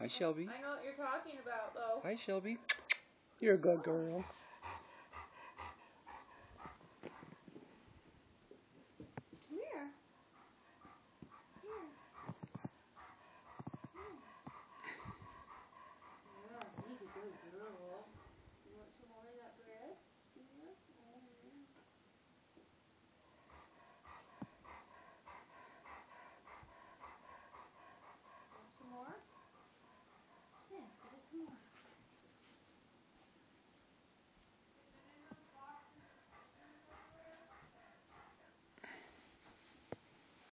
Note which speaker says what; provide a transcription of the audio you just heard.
Speaker 1: Hi, Shelby.
Speaker 2: I know what you're talking about, though.
Speaker 1: Hi, Shelby. You're a good girl.